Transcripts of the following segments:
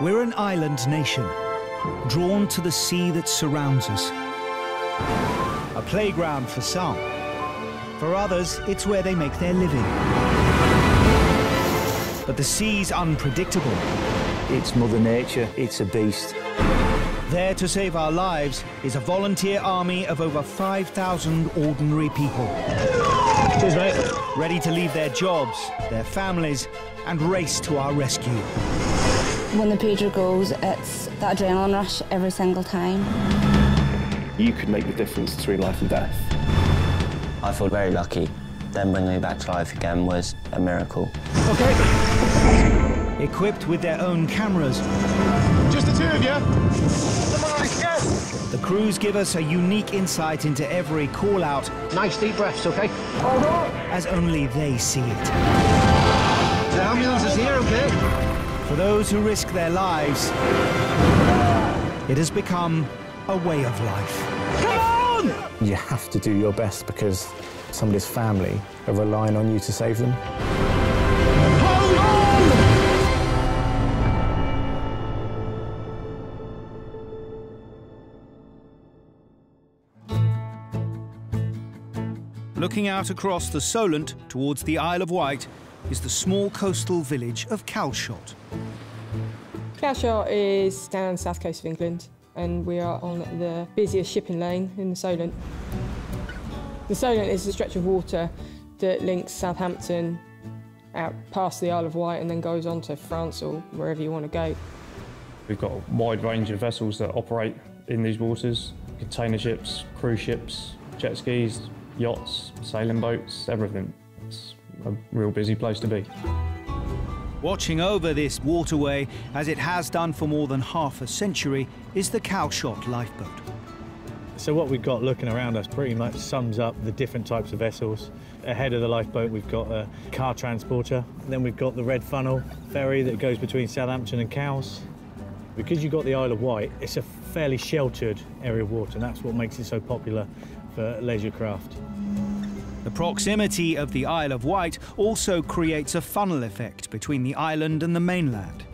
We're an island nation, drawn to the sea that surrounds us. A playground for some. For others, it's where they make their living. But the sea's unpredictable. It's Mother Nature, it's a beast. There to save our lives is a volunteer army of over 5,000 ordinary people. Cheers, mate. Ready to leave their jobs, their families, and race to our rescue. When the pager goes, it's that adrenaline rush every single time. You could make the difference between life and death. I feel very lucky. Them bringing me back to life again was a miracle. Okay. Equipped with their own cameras. Just the two of you? Come on, yes! The crews give us a unique insight into every call out. Nice deep breaths, okay? As only they see it. The ambulance is here, okay? For those who risk their lives, it has become a way of life. Come on! You have to do your best because somebody's family are relying on you to save them. Hold on! Looking out across the Solent towards the Isle of Wight is the small coastal village of Calshot. Calshot is down the south coast of England and we are on the busiest shipping lane in the Solent. The Solent is a stretch of water that links Southampton out past the Isle of Wight and then goes on to France or wherever you want to go. We've got a wide range of vessels that operate in these waters. Container ships, cruise ships, jet skis, yachts, sailing boats, everything. It's a real busy place to be. Watching over this waterway, as it has done for more than half a century, is the Calshot lifeboat. So what we've got looking around us pretty much sums up the different types of vessels. Ahead of the lifeboat we've got a car transporter, then we've got the Red Funnel ferry that goes between Southampton and Cowes. Because you've got the Isle of Wight, it's a fairly sheltered area of water and that's what makes it so popular for leisure craft. The proximity of the Isle of Wight also creates a funnel effect between the island and the mainland.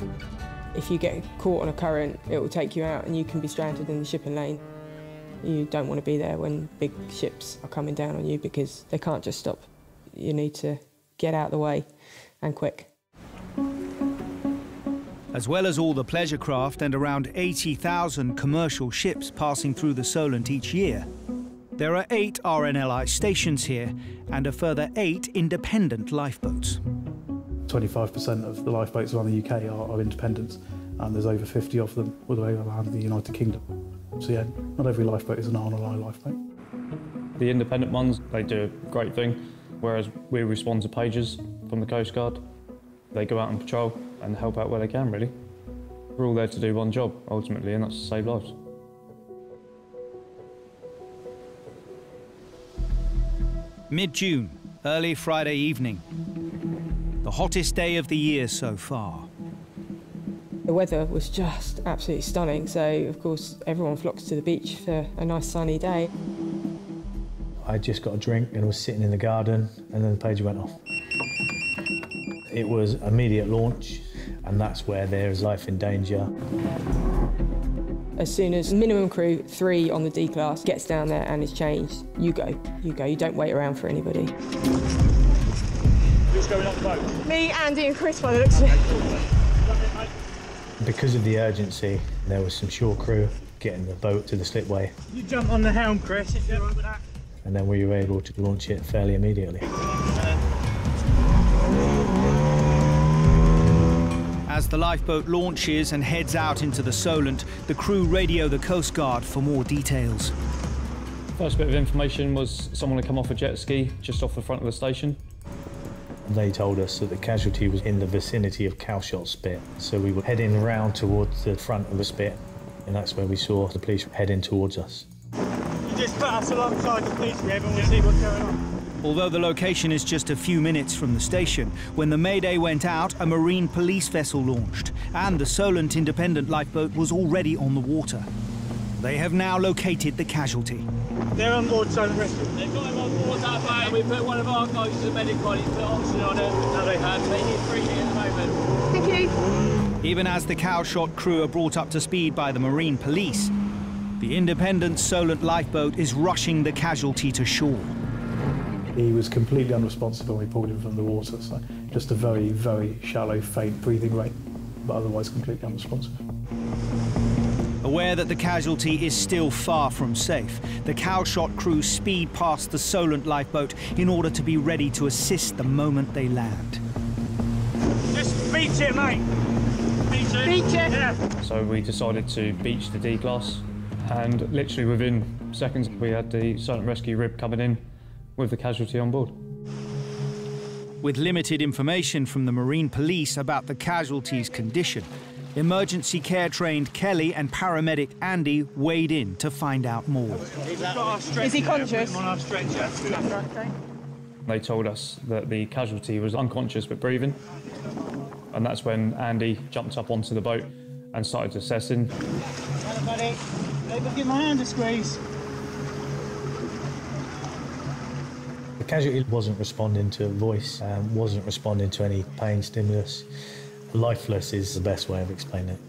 If you get caught on a current, it will take you out and you can be stranded in the shipping lane. You don't want to be there when big ships are coming down on you because they can't just stop. You need to get out of the way and quick. As well as all the pleasure craft and around 80,000 commercial ships passing through the Solent each year, there are eight RNLI stations here and a further eight independent lifeboats. 25% of the lifeboats around the UK are, are independents, and there's over 50 of them all the way around the United Kingdom. So yeah, not every lifeboat is an RNLI lifeboat. The independent ones, they do a great thing, whereas we respond to pages from the Coast Guard. They go out and patrol and help out where they can, really. We're all there to do one job, ultimately, and that's to save lives. Mid-June, early Friday evening. The hottest day of the year so far. The weather was just absolutely stunning, so of course everyone flocks to the beach for a nice sunny day. I just got a drink and was sitting in the garden and then the pager went off. It was immediate launch and that's where there is life in danger. As soon as minimum crew three on the D class gets down there and is changed, you go, you go. You don't wait around for anybody. Who's going on the boat? Me, Andy, and Chris by the looks of it. Because of the urgency, there was some shore crew getting the boat to the slipway You jump on the helm, Chris, if you're all right with that. and then we were able to launch it fairly immediately. As the lifeboat launches and heads out into the Solent, the crew radio the Coast Guard for more details. First bit of information was someone had come off a jet ski just off the front of the station. They told us that the casualty was in the vicinity of Calshot Spit, so we were heading round towards the front of the spit, and that's where we saw the police heading towards us. You just put us alongside the police rev and we'll see what's going on. Although the location is just a few minutes from the station, when the Mayday went out, a marine police vessel launched, and the Solent Independent lifeboat was already on the water. They have now located the casualty. They're on board Solent Rescue. They've got him on board that boat, and we put one of our guys as a medic on. He's put oxygen on him. Lovely. Um, but he's breathing at the moment. Thank you. Even as the Calshot crew are brought up to speed by the Marine Police, the independent Solent lifeboat is rushing the casualty to shore. He was completely unresponsive when we pulled him from the water, so just a very, very shallow, faint breathing rate, but otherwise completely unresponsive. Aware that the casualty is still far from safe, the Calshot crew speed past the Solent lifeboat in order to be ready to assist the moment they land. Just beach it, mate. Beach it. Beach it. Yeah. So we decided to beach the D-class and literally within seconds we had the Solent rescue rib coming in with the casualty on board. With limited information from the Marine Police about the casualty's condition, emergency care trained Kelly and paramedic Andy wade in to find out more. Is he conscious? On our stretcher. They told us that the casualty was unconscious but breathing. And that's when Andy jumped up onto the boat and started assessing. Hello, buddy. Let give my hand a squeeze. The casualty wasn't responding to a voice, um, wasn't responding to any pain stimulus. Lifeless is the best way of explaining it.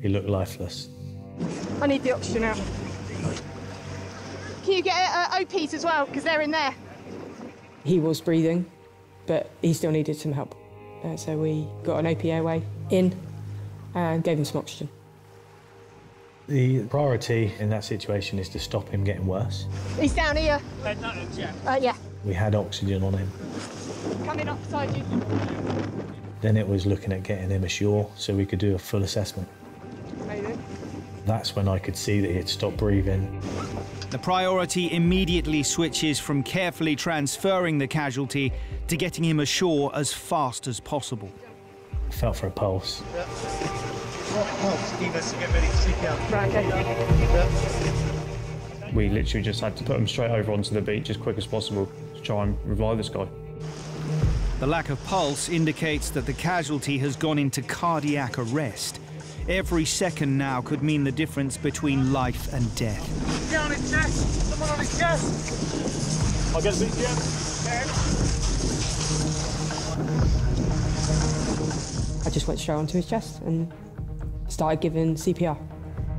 He looked lifeless. I need the oxygen out. Can you get uh, OPs as well? Because they're in there. He was breathing, but he still needed some help. Uh, so we got an OP airway in and gave him some oxygen. The priority in that situation is to stop him getting worse. He's down here. Head nutters, yeah. Uh, yeah. We had oxygen on him. Coming up beside you. Then it was looking at getting him ashore so we could do a full assessment. Amazing. That's when I could see that he had stopped breathing. The priority immediately switches from carefully transferring the casualty to getting him ashore as fast as possible. I felt for a pulse. Steve has to get ready to CPR. Right, okay. We literally just had to put him straight over onto the beach as quick as possible to try and revive this guy. The lack of pulse indicates that the casualty has gone into cardiac arrest. Every second now could mean the difference between life and death. Get on his chest. Someone on his chest. I'll get the CPR. I just went straight onto his chest and started giving CPR.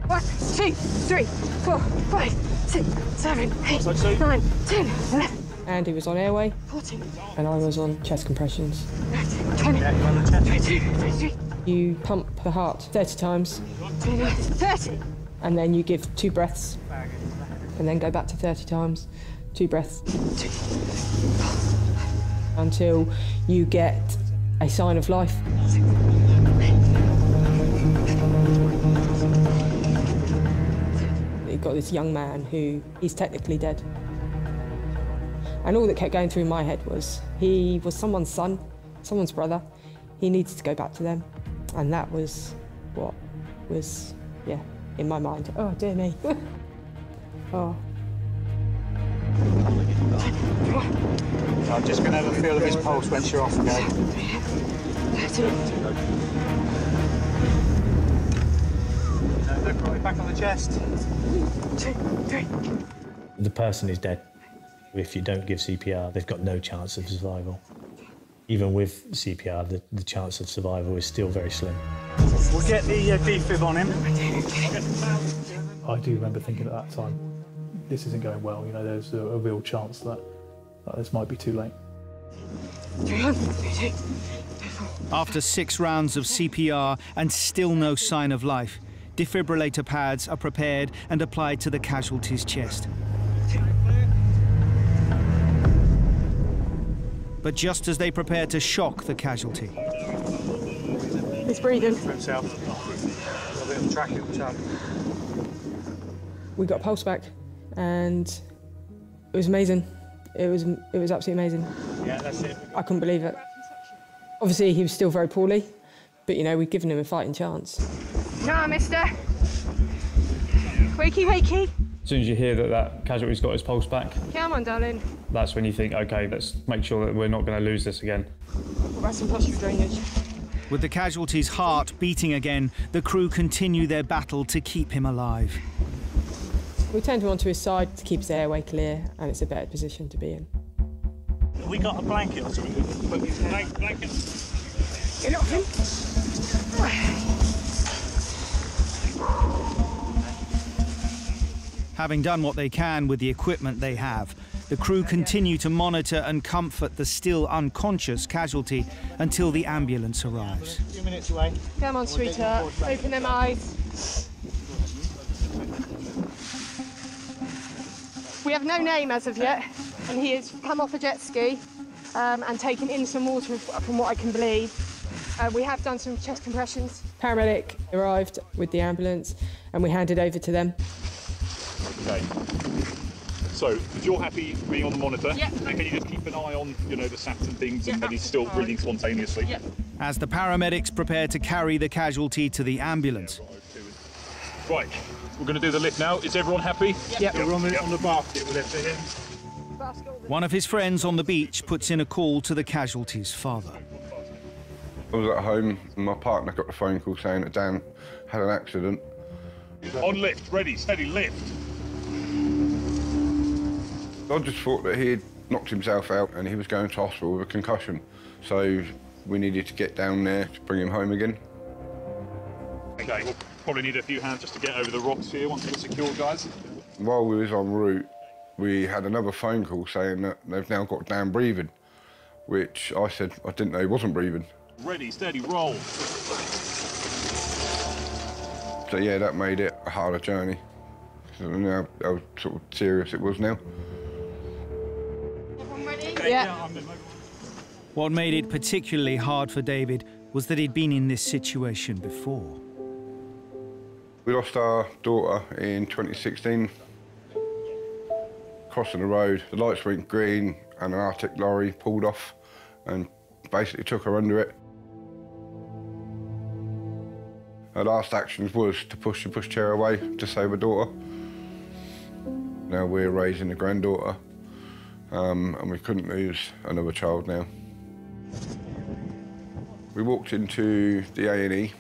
One, two, three, four, five, six, seven, eight, What's that, nine, ten, eleven, Andy was on airway and I was on chest compressions. nineteen, twenty, Yeah, you're on the chest. twenty-two, twenty-three, You pump the heart 30 times twenty-nine, thirty. and then you give two breaths and then go back to 30 times, two breaths until you get a sign of life. You've got this young man who is technically dead. And all that kept going through my head was he was someone's son, someone's brother. He needs to go back to them. And that was what was, yeah, in my mind. Oh, dear me. oh. I'm just going to have a feel of his pulse once you're off again. No, no problem. Back on the chest. Two, three. The person is dead. If you don't give CPR, they've got no chance of survival. Even with CPR, the, the chance of survival is still very slim. We'll get the uh, defib on him. I do remember thinking at that time, this isn't going well. You know, there's a, a real chance that, that this might be too late. Three hundred, three, two. After six rounds of CPR and still no sign of life, defibrillator pads are prepared and applied to the casualty's chest. But just as they prepare to shock the casualty, He's breathing. For himself. A bit of tracking chug. we got pulse back and it was amazing. It was, it was absolutely amazing. Yeah, that's it. I couldn't believe it. Obviously, he was still very poorly, but you know, we'd given him a fighting chance. Come on, mister. Wakey, wakey. As soon as you hear that that casualty's got his pulse back, Come on, darling that's when you think, okay, let's make sure that we're not going to lose this again. With the casualty's heart beating again, the crew continue their battle to keep him alive. We turned him onto his side to keep his airway clear, and it's a better position to be in. We got a blanket or something? Blanket. Get off him. Having done what they can with the equipment they have, the crew continue to monitor and comfort the still unconscious casualty until the ambulance arrives. A few minutes away. Come on, sweetheart. Open them eyes. We have no name as of yet, and he has come off a jet ski um, and taken in some water, from what I can believe. Uh, we have done some chest compressions. Paramedic arrived with the ambulance, and we handed over to them. Okay. So, if you're happy being on the monitor, Yeah. and can you just keep an eye on, you know, the sats and things, and Yeah, that he's still absolutely. breathing spontaneously? Yeah. As the paramedics prepare to carry the casualty to the ambulance, Right, we're going to do the lift now. Is everyone happy? Yep. We're on the, on the basket, we'll lift it in. one of his friends on the beach puts in a call to the casualty's father. I was at home and my partner got a phone call saying that Dan had an accident. On lift, ready, steady, lift. I just thought that he had knocked himself out and he was going to hospital with a concussion. So we needed to get down there to bring him home again. Okay, we'll probably need a few hands just to get over the rocks here once we're secure, guys. While we was en route, we had another phone call saying that they've now got Dan breathing, which I said I didn't know he wasn't breathing. Ready, steady, roll. So yeah, that made it a harder journey. So I know how sort of serious it was now. Yeah. What made it particularly hard for David was that he'd been in this situation before. We lost our daughter in 2016. Crossing the road, the lights went green and an Arctic lorry pulled off and basically took her under it. Her last actions was to push the pushchair away to save her daughter. Now we're raising a granddaughter um, and we couldn't lose another child now. We walked into the A&E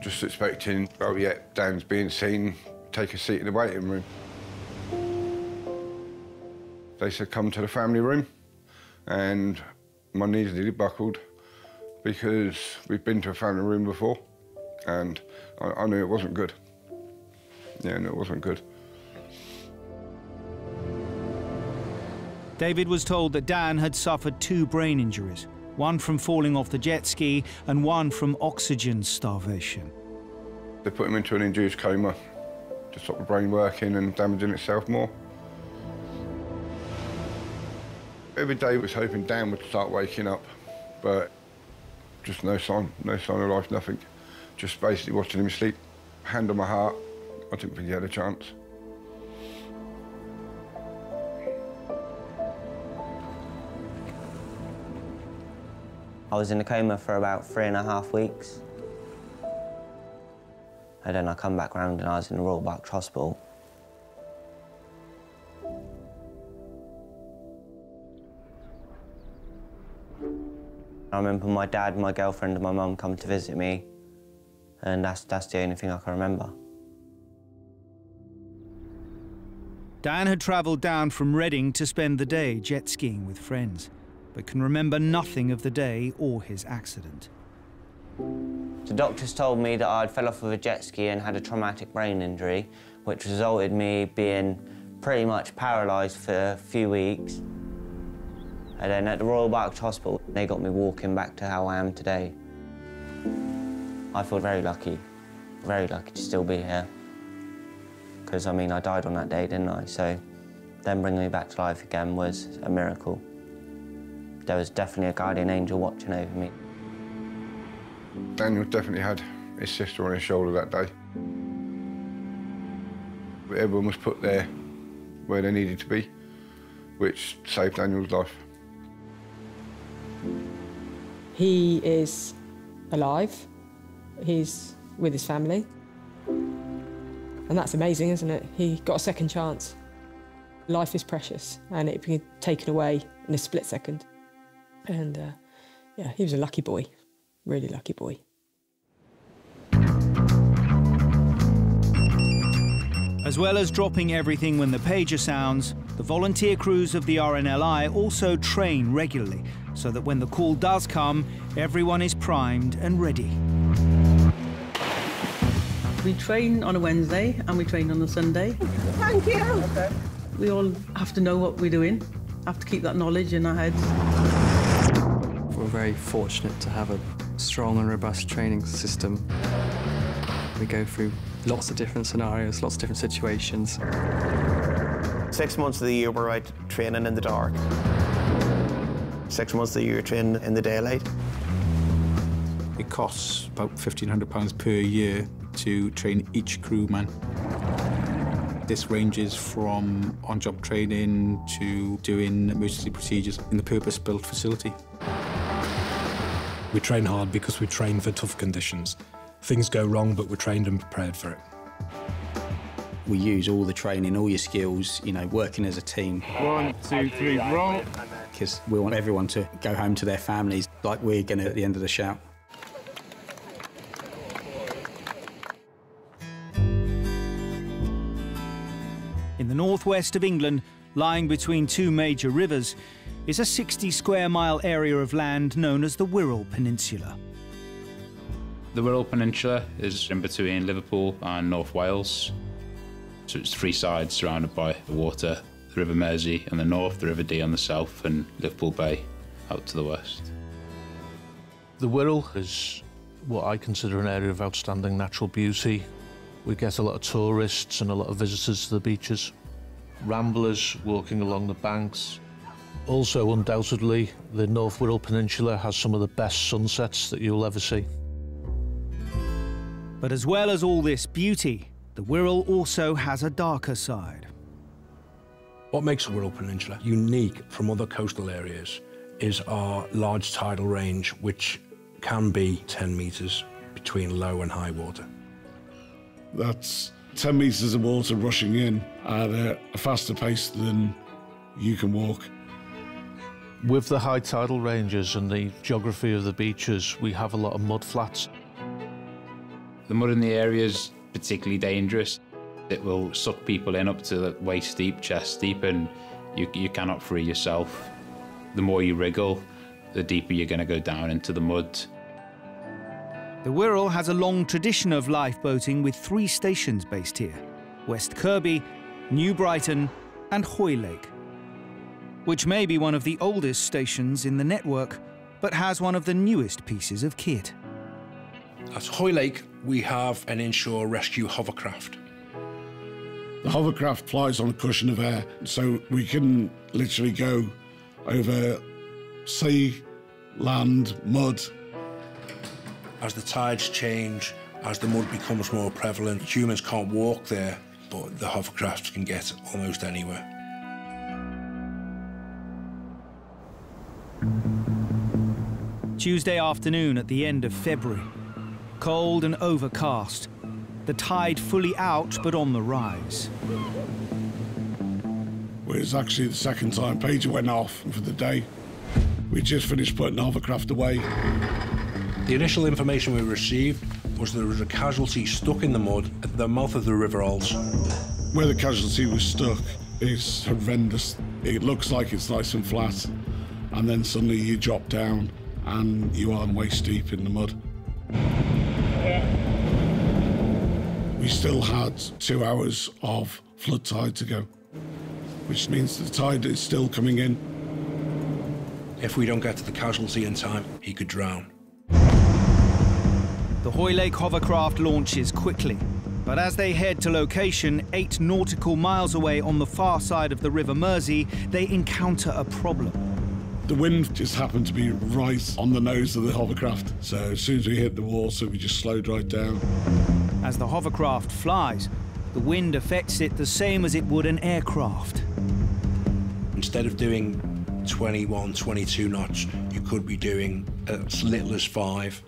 just expecting, oh yeah, Dan's being seen, take a seat in the waiting room. They said, come to the family room, and my knees nearly buckled because we've been to a family room before, and I, I knew it wasn't good. Yeah, no, it wasn't good. David was told that Dan had suffered two brain injuries, one from falling off the jet ski and one from oxygen starvation. They put him into an induced coma to stop the brain working and damaging itself more. Every day was hoping Dan would start waking up, but just no sign, no sign of life, nothing. Just basically watching him sleep. Hand on my heart, I didn't think he had a chance. I was in a coma for about three and a half weeks. And then I come back round and I was in the Royal Berkshire Hospital. I remember my dad, my girlfriend and my mum come to visit me and that's, that's the only thing I can remember. Dan had travelled down from Reading to spend the day jet skiing with friends, but can remember nothing of the day or his accident. The doctors told me that I'd fell off of a jet ski and had a traumatic brain injury, which resulted me being pretty much paralysed for a few weeks. And then at the Royal Berkshire Hospital, they got me walking back to how I am today. I feel very lucky, very lucky to still be here. Because, I mean, I died on that day, didn't I? So then bringing me back to life again was a miracle. There was definitely a guardian angel watching over me. Daniel definitely had his sister on his shoulder that day. Everyone was put there where they needed to be, which saved Daniel's life. He is alive. He's with his family. And that's amazing, isn't it? He got a second chance. Life is precious and it can be taken away in a split second. And uh, yeah, he was a lucky boy, really lucky boy. As well as dropping everything when the pager sounds, the volunteer crews of the RNLI also train regularly so that when the call does come, everyone is primed and ready. We train on a Wednesday and we train on a Sunday. Thank you. We all have to know what we're doing, have to keep that knowledge in our heads. We're very fortunate to have a strong and robust training system. We go through lots of different scenarios, lots of different situations. Six months of the year we're out training in the dark. Six months of the year training in the daylight. It costs about £1,500 per year to train each crewman. This ranges from on-job training to doing emergency procedures in the purpose-built facility. We train hard because we train for tough conditions. Things go wrong, but we're trained and prepared for it. We use all the training, all your skills, you know, working as a team. One, two, three, roll. Because we want everyone to go home to their families like we're going to at the end of the shout. In the northwest of England, lying between two major rivers, is a 60 square mile area of land known as the Wirral Peninsula. The Wirral Peninsula is in between Liverpool and North Wales. So it's three sides surrounded by the water, the River Mersey on the north, the River Dee on the south, and Liverpool Bay out to the west. The Wirral is what I consider an area of outstanding natural beauty. We get a lot of tourists and a lot of visitors to the beaches, ramblers walking along the banks. Also, undoubtedly, the North Wirral Peninsula has some of the best sunsets that you'll ever see. But as well as all this beauty, the Wirral also has a darker side. What makes the Wirral Peninsula unique from other coastal areas is our large tidal range, which can be 10 metres between low and high water. That's 10 metres of water rushing in at a, a faster pace than you can walk. With the high tidal ranges and the geography of the beaches, we have a lot of mud flats. The mud in the area is particularly dangerous. It will suck people in up to waist deep, chest deep, and you, you cannot free yourself. The more you wriggle, the deeper you're going to go down into the mud. The Wirral has a long tradition of lifeboating with three stations based here West Kirby, New Brighton, and Hoylake, which may be one of the oldest stations in the network, but has one of the newest pieces of kit. At Hoylake, we have an inshore rescue hovercraft. The hovercraft flies on a cushion of air, so we can literally go over sea, land, mud. As the tides change, as the mud becomes more prevalent, humans can't walk there, but the hovercraft can get almost anywhere. Tuesday afternoon at the end of February. Cold and overcast. The tide fully out but on the rise. Well, it's actually the second time pager went off for the day. We just finished putting the hovercraft away. The initial information we received was there was a casualty stuck in the mud at the mouth of the River Alt. Where the casualty was stuck is horrendous. It looks like it's nice and flat, and then suddenly you drop down and you are waist deep in the mud. We still had two hours of flood tide to go, which means the tide is still coming in. If we don't get to the casualty in time, he could drown. The Hoylake hovercraft launches quickly, but as they head to location eight nautical miles away on the far side of the River Mersey, they encounter a problem. The wind just happened to be right on the nose of the hovercraft, so as soon as we hit the water, we just slowed right down. As the hovercraft flies, the wind affects it the same as it would an aircraft. Instead of doing 21, 22 knots, you could be doing as little as five.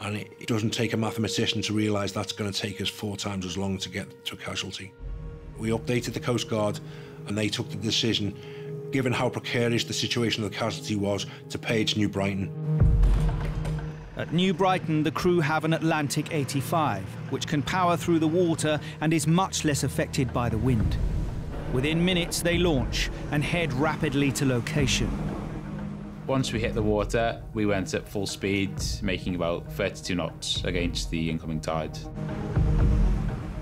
And it doesn't take a mathematician to realise that's going to take us four times as long to get to a casualty. We updated the Coast Guard and they took the decision, given how precarious the situation of the casualty was, to page New Brighton. At New Brighton, the crew have an Atlantic 85, which can power through the water and is much less affected by the wind. Within minutes, they launch and head rapidly to location. Once we hit the water, we went at full speed, making about 32 knots against the incoming tide.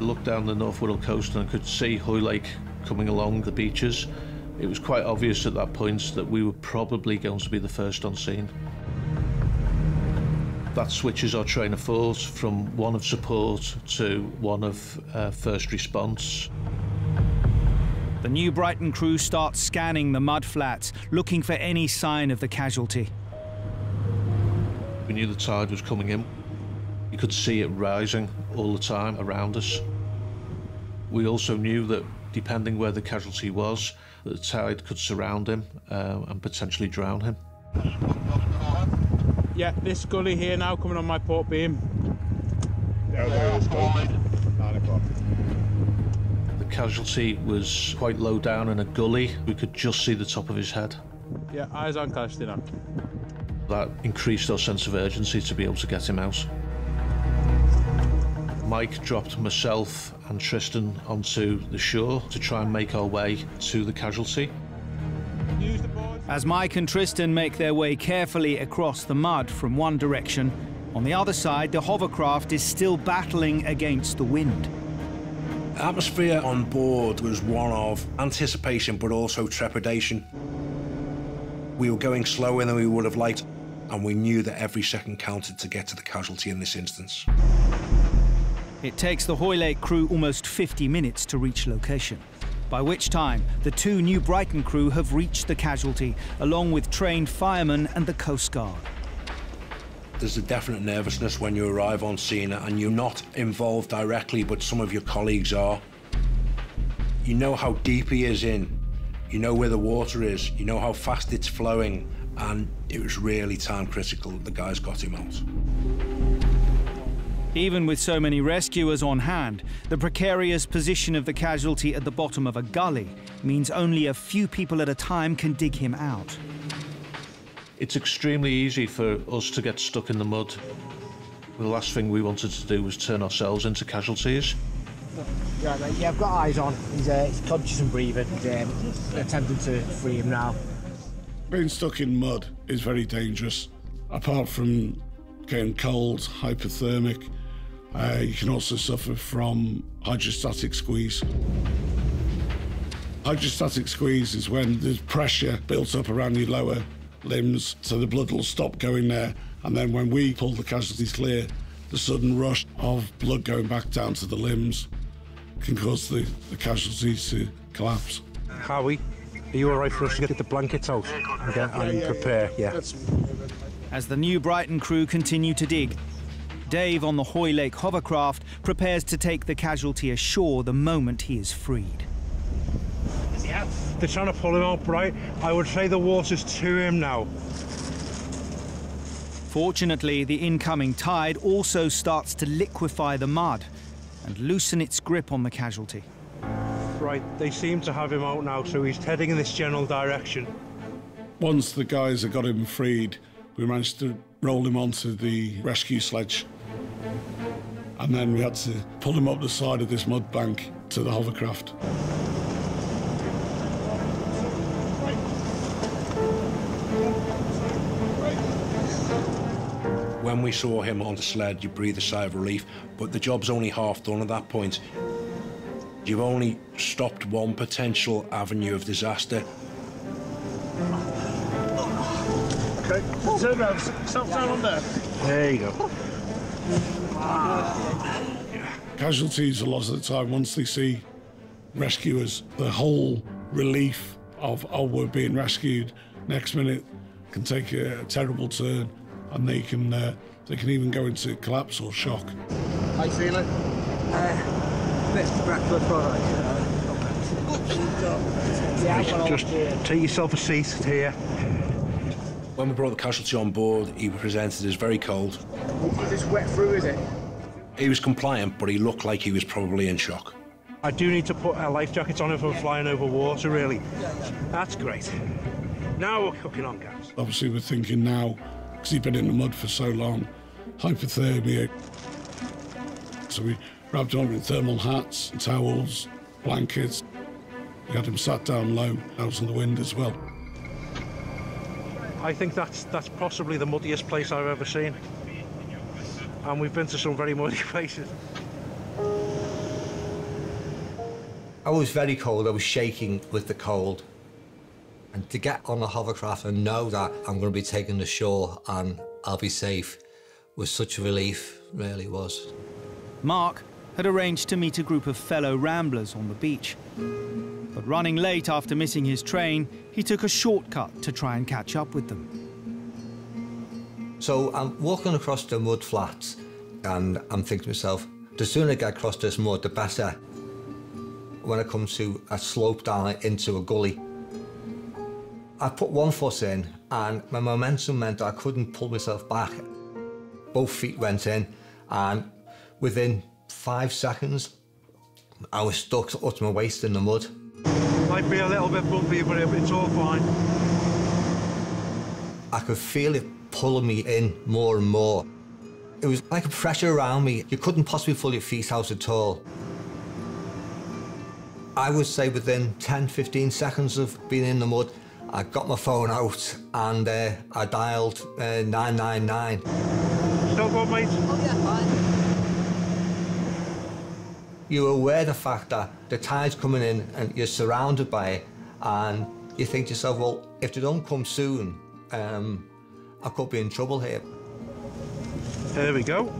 Looked down the North Wirral coast and I could see Hoylake coming along the beaches. It was quite obvious at that point that we were probably going to be the first on scene. That switches our train of thought from one of support to one of uh, first response. The New Brighton crew starts scanning the mud flats, looking for any sign of the casualty. We knew the tide was coming in. You could see it rising all the time around us. We also knew that depending where the casualty was, that the tide could surround him uh, and potentially drown him. Yeah, this gully here now coming on my port beam. Yeah, there it is. Nine o'clock. The casualty was quite low down in a gully. We could just see the top of his head. Yeah, eyes on casualty now. That increased our sense of urgency to be able to get him out. Mike dropped myself and Tristan onto the shore to try and make our way to the casualty. As Mike and Tristan make their way carefully across the mud from one direction, on the other side, the hovercraft is still battling against the wind. The Atmosphere on board was one of anticipation but also trepidation. We were going slower than we would have liked, and we knew that every second counted to get to the casualty in this instance. It takes the Hoylake crew almost 50 minutes to reach location, by which time the two New Brighton crew have reached the casualty, along with trained firemen and the Coast Guard. There's a definite nervousness when you arrive on scene and you're not involved directly, but some of your colleagues are. You know how deep he is in, you know where the water is, you know how fast it's flowing, and it was really time critical that the guys got him out. Even with so many rescuers on hand, the precarious position of the casualty at the bottom of a gully means only a few people at a time can dig him out. It's extremely easy for us to get stuck in the mud. The last thing we wanted to do was turn ourselves into casualties. Yeah, mate, yeah, I've got eyes on. He's, uh, he's conscious and breathing. Um, attempting to free him now. Being stuck in mud is very dangerous. Apart from getting cold, hypothermic, uh, you can also suffer from hydrostatic squeeze. Hydrostatic squeeze is when there's pressure built up around your lower limbs, so the blood will stop going there. And then when we pull the casualties clear, the sudden rush of blood going back down to the limbs can cause the, the casualties to collapse. Howie, are you all right for us to get the blankets out and, get, and prepare? Yeah. As the New Brighton crew continue to dig, Dave on the Hoylake hovercraft prepares to take the casualty ashore the moment he is freed. Yeah. They're trying to pull him up, right? I would say the water's to him now. Fortunately, the incoming tide also starts to liquefy the mud and loosen its grip on the casualty. Right, they seem to have him out now, so he's heading in this general direction. Once the guys have got him freed, we managed to roll him onto the rescue sledge. And then we had to pull him up the side of this mud bank to the hovercraft. When we saw him on the sled, you breathe a sigh of relief, but the job's only half done at that point. You've only stopped one potential avenue of disaster. Okay, turn around, stop down on there. There you go. Casualties, a lot of the time, once they see rescuers, the whole relief of, oh, we're being rescued, next minute can take a, terrible turn and they can, uh, they can even go into collapse or shock. How you feeling? Uh, bit breathless, all right. Yeah, Just take yourself a seat here. When we brought the casualty on board, he presented as very cold. Is this wet through, is it? He was compliant, but he looked like he was probably in shock. I do need to put a life jacket on if I'm flying over water, really. That's great. Now we're cooking on gas. Obviously, we're thinking now, because he'd been in the mud for so long, hypothermia. So we wrapped him up in thermal hats, towels, blankets. We had him sat down low, out in the wind as well. I think that's that's possibly the muddiest place I've ever seen. And we've been to some very muddy places. I was very cold, I was shaking with the cold. And to get on a hovercraft and know that I'm going to be taken to shore and I'll be safe was such a relief, really was. Mark had arranged to meet a group of fellow ramblers on the beach. But running late after missing his train, he took a shortcut to try and catch up with them. So I'm walking across the mud flats and I'm thinking to myself, the sooner I get across this mud, the better. When I come to a slope down into a gully, I put one foot in and my momentum meant I couldn't pull myself back. Both feet went in and within five seconds, I was stuck up to my waist in the mud. Might be a little bit bumpy, but it's all fine. I could feel it pulling me in more and more. It was like a pressure around me. You couldn't possibly pull your feet out at all. I would say within 10, 15 seconds of being in the mud, I got my phone out and uh, I dialed uh, 999. Still good, mate? Oh, yeah, fine. You're aware of the fact that the tide's coming in and you're surrounded by it, and you think to yourself, well, if they don't come soon, um, I could be in trouble here. There we go.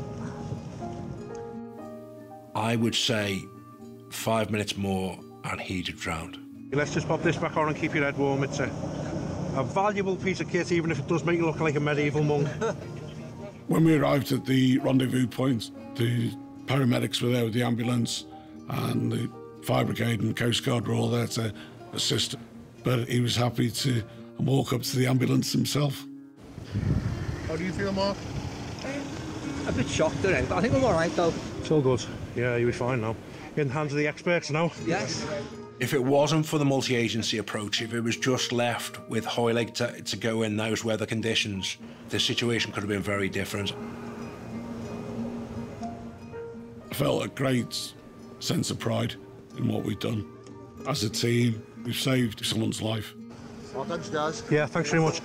I would say five minutes more and he'd have drowned. Let's just pop this back on and keep your head warm. It's a, a valuable piece of kit, even if it does make you look like a medieval monk. When we arrived at the rendezvous point, the paramedics were there with the ambulance and the fire brigade and Coast Guard were all there to assist. But he was happy to walk up to the ambulance himself. How do you feel, Mark? Um, a bit shocked around, but I think I'm all right though. It's all good. Yeah, you'll be fine now. In the hands of the experts now. Yes. If it wasn't for the multi-agency approach, if it was just left with Hoylake to, to go in those weather conditions, the situation could have been very different. I felt a great sense of pride in what we've done. As a team, we've saved someone's life. Well, thanks, guys. Yeah, thanks very much.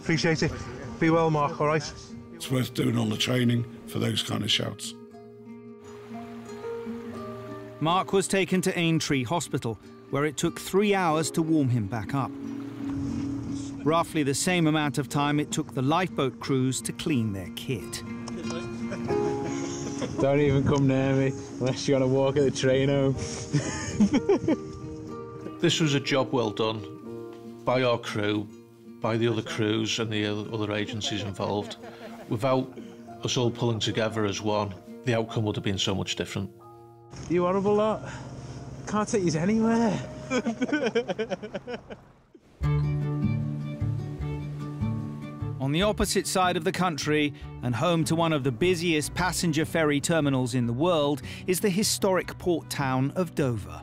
Appreciate it. Be well, Mark, all right? It's worth doing all the training for those kind of shouts. Mark was taken to Aintree Hospital, where it took three hours to warm him back up. Roughly the same amount of time it took the lifeboat crews to clean their kit. Don't even come near me unless you want to walk at the train home. This was a job well done by our crew, by the other crews and the other agencies involved. Without us all pulling together as one, the outcome would have been so much different. You horrible lot. Can't take you anywhere. On the opposite side of the country, and home to one of the busiest passenger ferry terminals in the world, is the historic port town of Dover.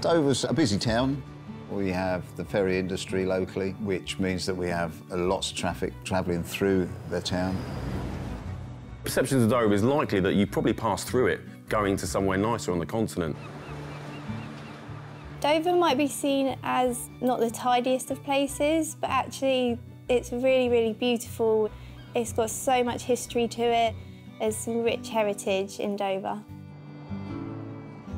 Dover's a busy town. We have the ferry industry locally, which means that we have lots of traffic travelling through the town. Perceptions of Dover is likely that you probably pass through it going to somewhere nicer on the continent. Dover might be seen as not the tidiest of places, but actually it's really, really beautiful. It's got so much history to it. There's some rich heritage in Dover.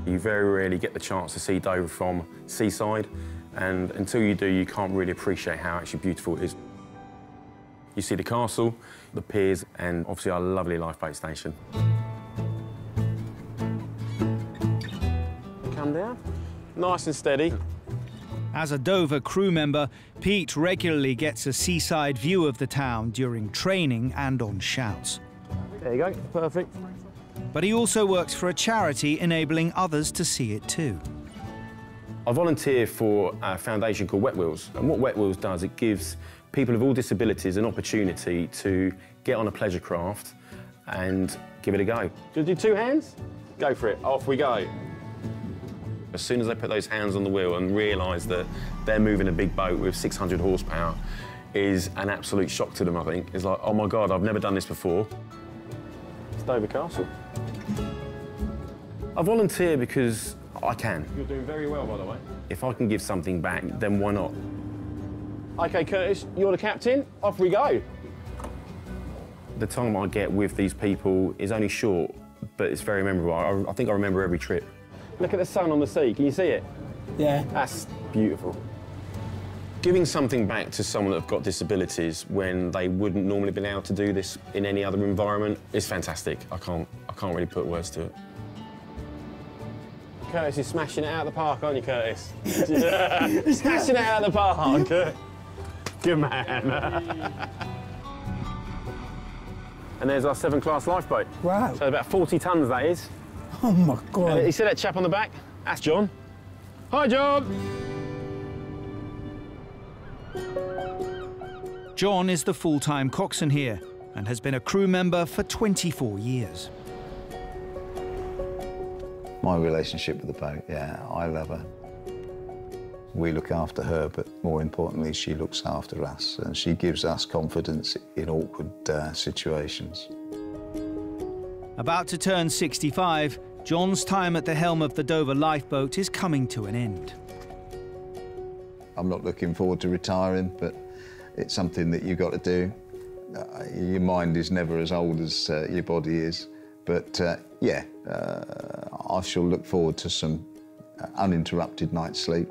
You very rarely get the chance to see Dover from seaside, and until you do, you can't really appreciate how actually beautiful it is. You see the castle, the piers, and obviously our lovely lifeboat station. Come down. Nice and steady. As a Dover crew member, Pete regularly gets a seaside view of the town during training and on shouts. There you go, perfect. But he also works for a charity enabling others to see it too. I volunteer for a foundation called Wet Wheels, and what Wet Wheels does, it gives people of all disabilities an opportunity to get on a pleasure craft and give it a go. Do you do two hands? Go for it, off we go. As soon as they put those hands on the wheel and realise that they're moving a big boat with 600 horsepower is an absolute shock to them, I think. It's like, oh my God, I've never done this before. It's Dover Castle. I volunteer because I can. You're doing very well, by the way. If I can give something back, then why not? OK, Curtis, you're the captain. Off we go. The time I get with these people is only short, but it's very memorable. I, I think I remember every trip. Look at the sun on the sea. Can you see it? Yeah. That's beautiful. Giving something back to someone that have got disabilities when they wouldn't normally been able to do this in any other environment is fantastic. I can't, I can't really put words to it. Curtis is smashing it out of the park, aren't you, Curtis? smashing it out of the park. Good man. and there's our Severn class lifeboat. Wow. So about 40 tons, that is. Oh my God. Uh, you see that chap on the back? That's John. Hi, John. John is the full-time coxswain here and has been a crew member for 24 years. My relationship with the boat, yeah, I love her. We look after her, but more importantly, she looks after us and she gives us confidence in awkward uh, situations. About to turn 65, John's time at the helm of the Dover lifeboat is coming to an end. I'm not looking forward to retiring, but it's something that you've got to do. Uh, your mind is never as old as uh, your body is. But uh, yeah, uh, I shall look forward to some uh, uninterrupted night's sleep.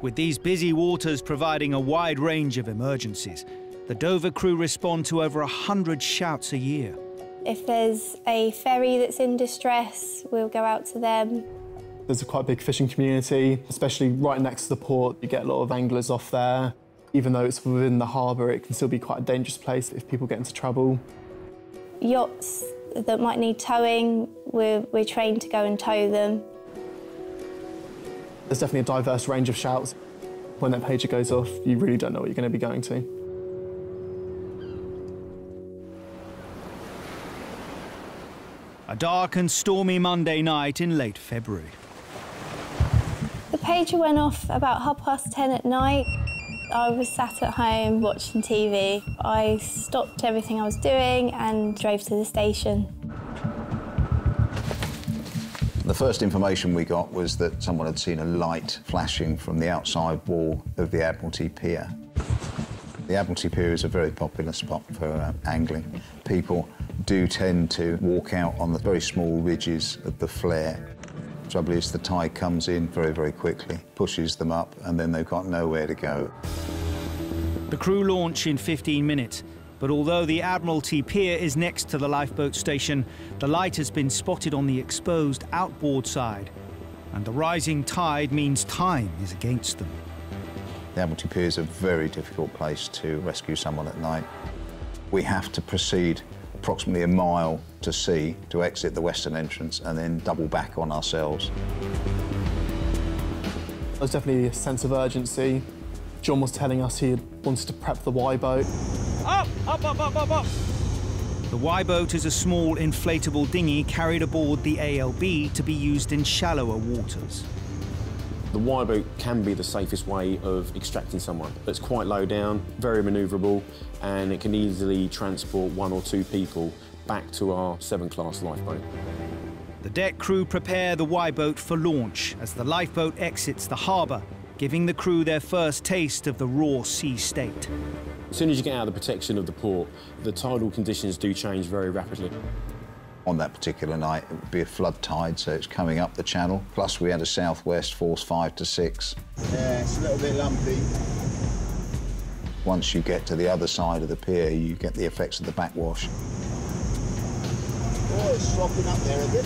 With these busy waters providing a wide range of emergencies, the Dover crew respond to over 100 shouts a year. If there's a ferry that's in distress, we'll go out to them. There's a quite big fishing community, especially right next to the port. You get a lot of anglers off there. Even though it's within the harbour, it can still be quite a dangerous place if people get into trouble. Yachts that might need towing, we're, we're trained to go and tow them. There's definitely a diverse range of shouts. When that pager goes off, you really don't know what you're going to be going to. A dark and stormy Monday night in late February. The pager went off about half past 10 at night. I was sat at home watching TV. I stopped everything I was doing and drove to the station. The first information we got was that someone had seen a light flashing from the outside wall of the Admiralty Pier. The Admiralty Pier is a very popular spot for uh, angling. People do tend to walk out on the very small ridges of the flare. Trouble is, the tide comes in very, very quickly, pushes them up, and then they've got nowhere to go. The crew launch in 15 minutes, but although the Admiralty Pier is next to the lifeboat station, the light has been spotted on the exposed outboard side, and the rising tide means time is against them. The Admiralty Pier is a very difficult place to rescue someone at night. We have to proceed approximately a mile to sea to exit the western entrance and then double back on ourselves. There's definitely a sense of urgency. John was telling us he wanted to prep the Y boat. Up, up, up, up, up, up! The Y boat is a small inflatable dinghy carried aboard the ALB to be used in shallower waters. The Y boat can be the safest way of extracting someone. It's quite low down, very manoeuvrable, and it can easily transport one or two people back to our Severn class lifeboat. The deck crew prepare the Y boat for launch as the lifeboat exits the harbour, giving the crew their first taste of the raw sea state. As soon as you get out of the protection of the port, the tidal conditions do change very rapidly. On that particular night, it would be a flood tide, so it's coming up the channel. Plus, we had a southwest force five to six. Yeah, it's a little bit lumpy. Once you get to the other side of the pier, you get the effects of the backwash. Oh, it's up there a bit.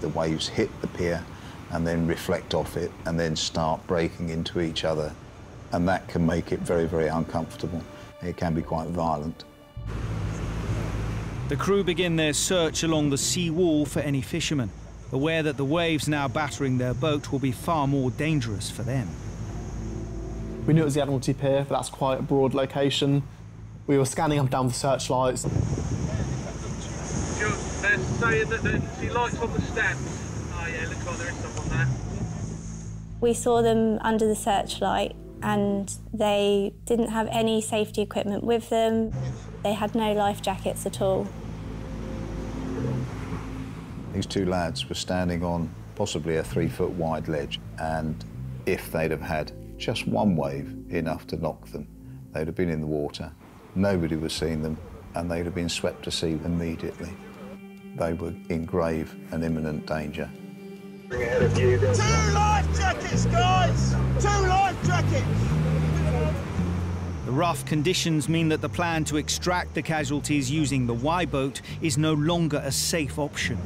The waves hit the pier and then reflect off it and then start breaking into each other. And that can make it very, very uncomfortable. It can be quite violent. The crew begin their search along the sea wall for any fishermen, aware that the waves now battering their boat will be far more dangerous for them. We knew it was the Admiralty Pier, but that's quite a broad location. We were scanning up and down the searchlights. They're saying that they see lights on the steps. Oh yeah, looks like oh, there is someone there. We saw them under the searchlight and they didn't have any safety equipment with them. They had no life jackets at all. These two lads were standing on possibly a three foot wide ledge, and if they'd have had just one wave enough to knock them, they'd have been in the water. Nobody was seeing them, and they'd have been swept to sea immediately. they were in grave and imminent danger. Two life jackets, guys! Two life jackets! The rough conditions mean that the plan to extract the casualties using the Y boat is no longer a safe option.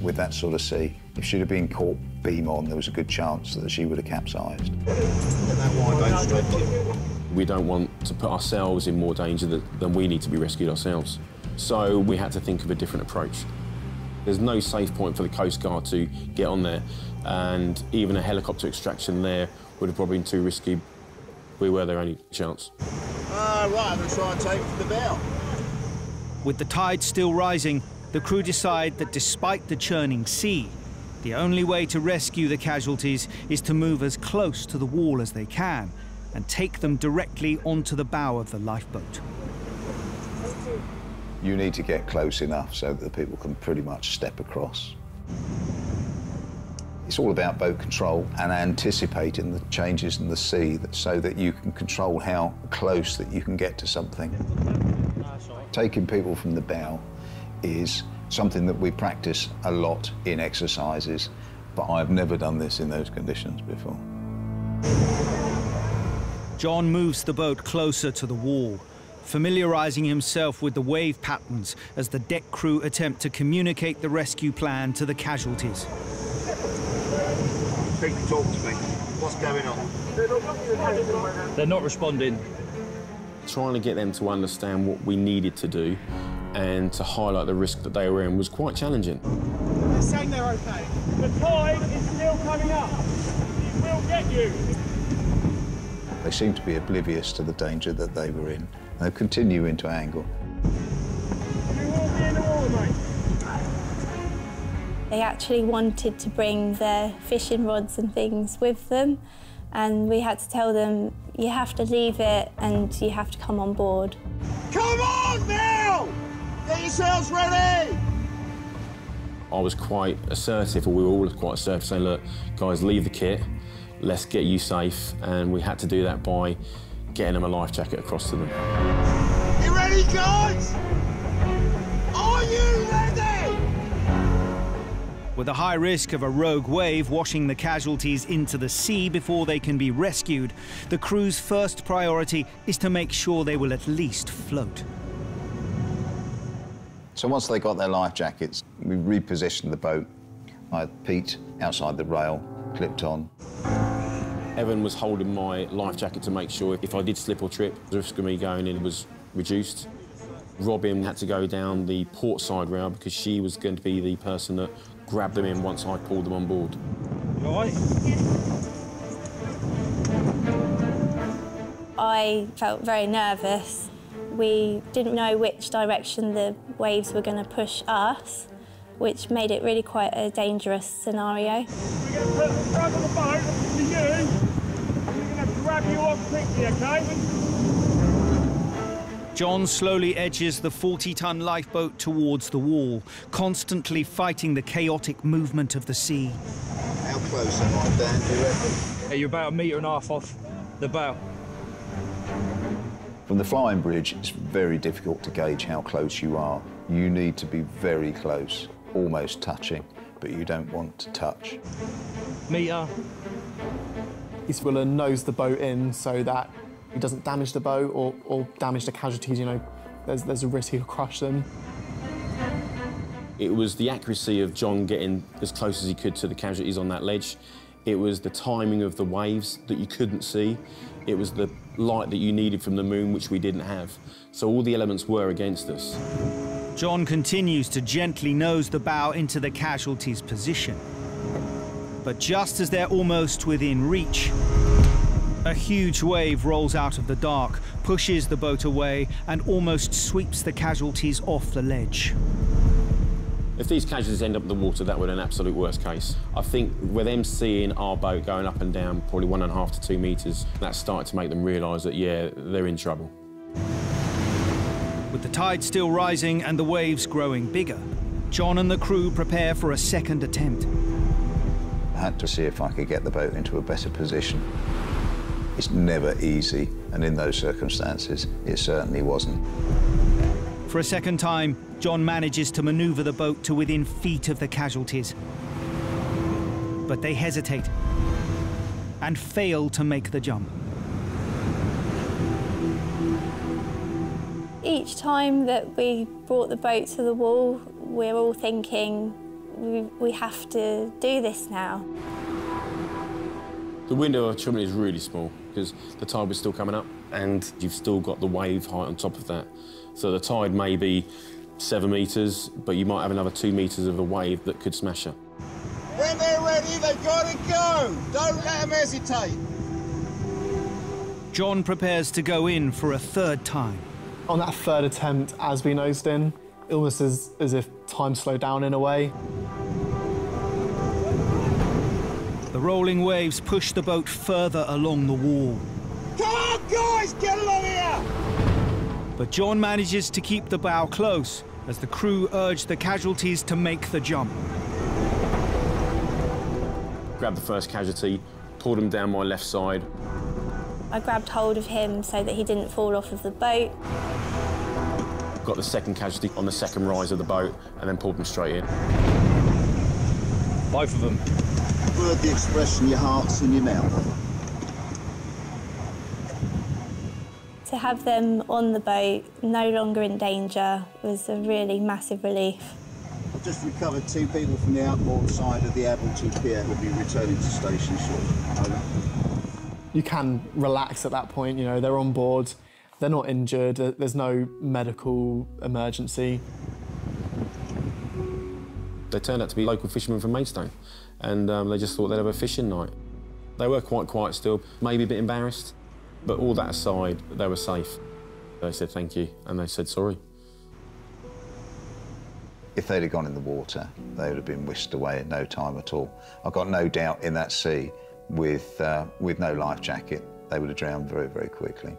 With that sort of sea, if she'd have been caught beam on, there was a good chance that she would have capsized. We don't want to put ourselves in more danger than we need to be rescued ourselves. So we had to think of a different approach. There's no safe point for the Coast Guard to get on there, and even a helicopter extraction there would have probably been too risky. We were their only chance. Ah, right, I'm going to try and take the bell. With the tide still rising, the crew decide that despite the churning sea, the only way to rescue the casualties is to move as close to the wall as they can and take them directly onto the bow of the lifeboat. You need to get close enough so that the people can pretty much step across. It's all about boat control and anticipating the changes in the sea so that you can control how close that you can get to something. Taking people from the bow is something that we practice a lot in exercises, but I've never done this in those conditions before. John moves the boat closer to the wall, familiarizing himself with the wave patterns as the deck crew attempt to communicate the rescue plan to the casualties. Quick, talk to me. What's going on? They're not responding. Trying to get them to understand what we needed to do and to highlight the risk that they were in was quite challenging. They're saying they're okay. The tide is still coming up. It will get you. They seem to be oblivious to the danger that they were in. They continue into angle. They actually wanted to bring their fishing rods and things with them, and we had to tell them, you have to leave it and you have to come on board. Come on now! Get yourselves ready! I was quite assertive, or we were all quite assertive, saying, look, guys, leave the kit, let's get you safe. And we had to do that by getting them a life jacket across to them. You ready, guys? With a high risk of a rogue wave washing the casualties into the sea before they can be rescued, the crew's first priority is to make sure they will at least float. So once they got their life jackets, we repositioned the boat. I had Pete outside the rail, clipped on. Evan was holding my life jacket to make sure if I did slip or trip, the risk of me going in was reduced. Robin had to go down the port side rail because she was going to be the person that grabbed them in once I pulled them on board. You all right? I felt very nervous. We didn't know which direction the waves were going to push us, which made it really quite a dangerous scenario. We're going to put the front of the boat to you. We're going to grab you off quickly, okay? John slowly edges the 40 ton lifeboat towards the wall, constantly fighting the chaotic movement of the sea. How close am I, Dan, do you reckon? Hey, you're about a metre and a half off the bow. From the flying bridge, it's very difficult to gauge how close you are. You need to be very close, almost touching, but you don't want to touch. Metre. East Willer nose the boat in so that he doesn't damage the boat or, or damage the casualties, you know, there's, there's a risk he'll crush them. It was the accuracy of John getting as close as he could to the casualties on that ledge. It was the timing of the waves that you couldn't see. It was the light that you needed from the moon, which we didn't have. So all the elements were against us. John continues to gently nose the bow into the casualties' position. But just as they're almost within reach, a huge wave rolls out of the dark, pushes the boat away, and almost sweeps the casualties off the ledge. If these casualties end up in the water, that would be an absolute worst case. I think with them seeing our boat going up and down probably one and a half to two metres, that started to make them realise that, yeah, they're in trouble. With the tide still rising and the waves growing bigger, John and the crew prepare for a second attempt. I had to see if I could get the boat into a better position. It's never easy, and in those circumstances, it certainly wasn't. For a second time, John manages to maneuver the boat to within feet of the casualties. But they hesitate and fail to make the jump. Each time that we brought the boat to the wall, we're all thinking, we, we have to do this now. The window of opportunity is really small because the tide was still coming up and you've still got the wave height on top of that. So the tide may be seven metres, but you might have another two metres of a wave that could smash her. When they're ready, they've got to go. Don't let them hesitate. John prepares to go in for a third time. On that third attempt, as we nosed in, almost as, as if time slowed down in a way. The rolling waves push the boat further along the wall. Come on, guys, get along here! But John manages to keep the bow close as the crew urge the casualties to make the jump. Grabbed the first casualty, pulled him down my left side. I grabbed hold of him so that he didn't fall off of the boat. Got the second casualty on the second rise of the boat and then pulled him straight in. Both of them. Word the expression, your heart's in your mouth. To have them on the boat, no longer in danger, was a really massive relief. I've just recovered two people from the outboard side of the Admiralty Pier who'll be returning to station shortly. Over. You can relax at that point, you know, they're on board, they're not injured, there's no medical emergency. They turned out to be local fishermen from Maidstone and um, they just thought they'd have a fishing night. They were quite quiet still, maybe a bit embarrassed, but all that aside, they were safe. They said thank you and they said sorry. If they'd have gone in the water, they would have been whisked away in no time at all. I've got no doubt in that sea, with, uh, with no life jacket, they would have drowned very, very quickly.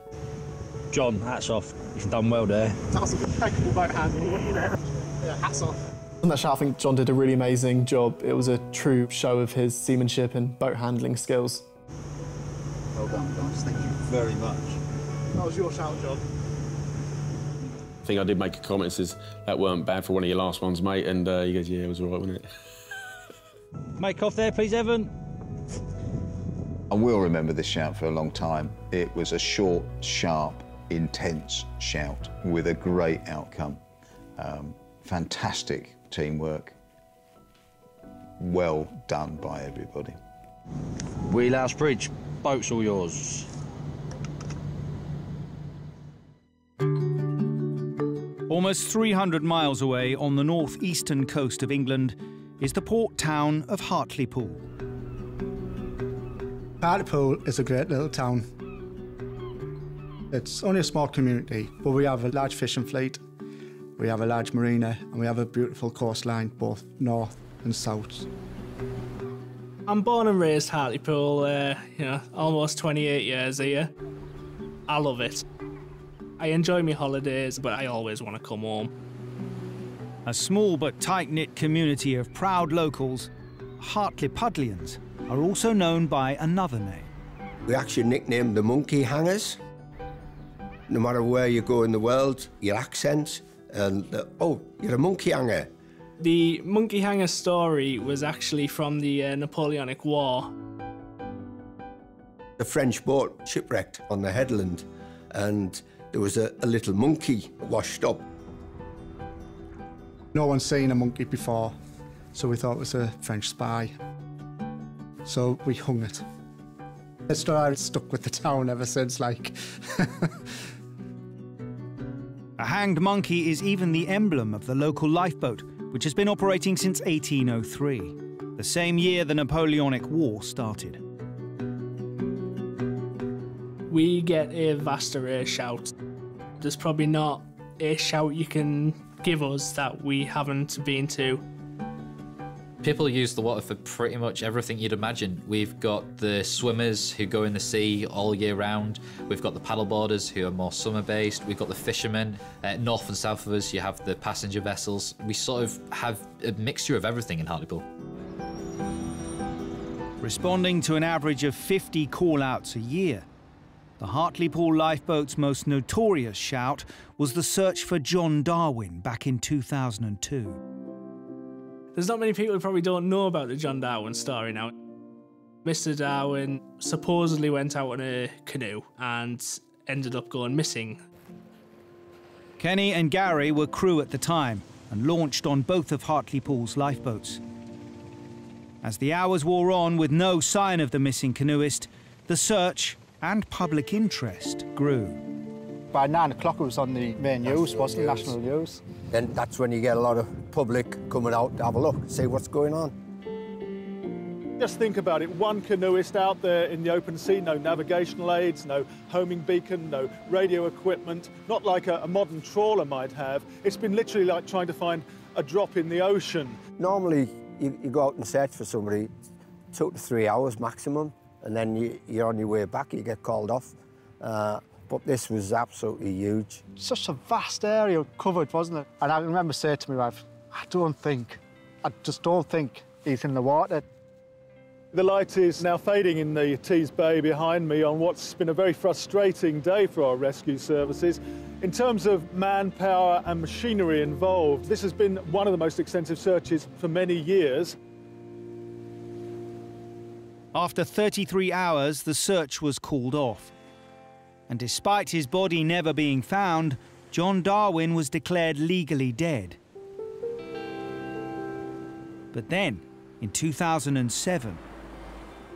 John, hats off. You've done well there. That was an impeccable boat handling, wasn't it? Yeah, hats off. On that show, I think John did a really amazing job. It was a true show of his seamanship and boat handling skills. Well done, guys. Thank you very much. That was your shout, John. I think I did make a comment that says, that weren't bad for one of your last ones, mate, and uh, he goes, yeah, it was all right, wasn't it? Make off there, please, Evan. I will remember this shout for a long time. It was a short, sharp, intense shout with a great outcome. Um, fantastic teamwork. Well done by everybody. Wheelhouse Bridge, boat's all yours. Almost 300 miles away on the northeastern coast of England is the port town of Hartlepool. Hartlepool is a great little town. It's only a small community, but we have a large fishing fleet, we have a large marina, and we have a beautiful coastline both north and south. I'm born and raised Hartlepool, uh, you know, almost 28 years here. I love it. I enjoy my holidays, but I always want to come home. A small but tight knit community of proud locals, Hartlepudlians, are also known by another name. We actually nicknamed the monkey hangers. No matter where you go in the world, your accent, and uh, oh, you're a monkey hanger. The monkey hanger story was actually from the uh, Napoleonic War. The French boat shipwrecked on the headland, and there was a, a little monkey washed up. No one's seen a monkey before, so we thought it was a French spy. So we hung it. The story stuck with the town ever since, like. A hanged monkey is even the emblem of the local lifeboat, which has been operating since 1803, the same year the Napoleonic War started. We get a vast array shout. There's probably not a shout you can give us that we haven't been to. People use the water for pretty much everything you'd imagine. We've got the swimmers who go in the sea all year round. We've got the paddleboarders who are more summer based. We've got the fishermen. Uh, north and south of us, you have the passenger vessels. We sort of have a mixture of everything in Hartlepool. Responding to an average of 50 call outs a year, The Hartlepool lifeboat's most notorious shout was the search for John Darwin back in 2002. There's not many people who probably don't know about the John Darwin story now. Mr. Darwin supposedly went out on a canoe and ended up going missing. Kenny and Gary were crew at the time and launched on both of Hartlepool's lifeboats. As the hours wore on with no sign of the missing canoeist, the search and public interest grew. By nine o'clock it was on the main news, wasn't it? National news. Then that's when you get a lot of public coming out to have a look, see what's going on. Just think about it, one canoeist out there in the open sea, no navigational aids, no homing beacon, no radio equipment, not like a, a modern trawler might have. It's been literally like trying to find a drop in the ocean. Normally, you, you go out and search for somebody two to three hours maximum, and then you, you're on your way back, you get called off. Uh, but this was absolutely huge. Such a vast area covered, wasn't it? And I remember saying to my wife, I don't think, I just don't think he's in the water. The light is now fading in the Tees Bay behind me on what's been a very frustrating day for our rescue services. In terms of manpower and machinery involved, this has been one of the most extensive searches for many years. After 33 hours, the search was called off. And despite his body never being found, John Darwin was declared legally dead. But then, in 2007,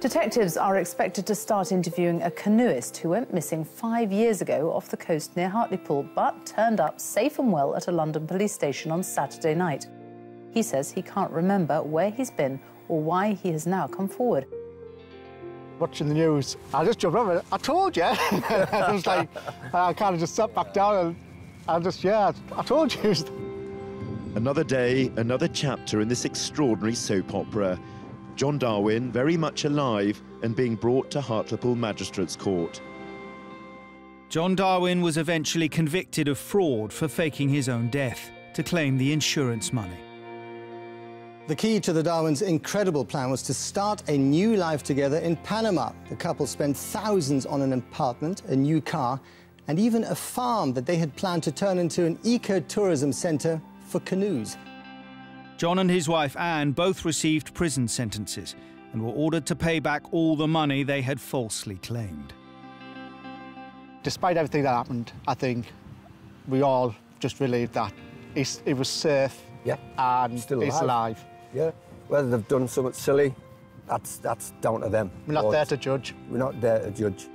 Detectives are expected to start interviewing a canoeist who went missing five years ago off the coast near Hartlepool, but turned up safe and well at a London police station on Saturday night. He says he can't remember where he's been or why he has now come forward. Watching the news, I just jumped over. I told you. I was like, I kind of just sat back down and I just, yeah, I told you. Another day, another chapter in this extraordinary soap opera. John Darwin very much alive and being brought to Hartlepool Magistrates Court. John Darwin was eventually convicted of fraud for faking his own death to claim the insurance money. The key to the Darwins' incredible plan was to start a new life together in Panama. The couple spent thousands on an apartment, a new car, and even a farm that they had planned to turn into an eco-tourism centre for canoes. John and his wife Anne both received prison sentences and were ordered to pay back all the money they had falsely claimed. Despite everything that happened, I think we all just relieved that it was safe yeah. and Still he's alive. Yeah. Whether they've done something silly, that's that's down to them. We're not But there to judge. We're not there to judge.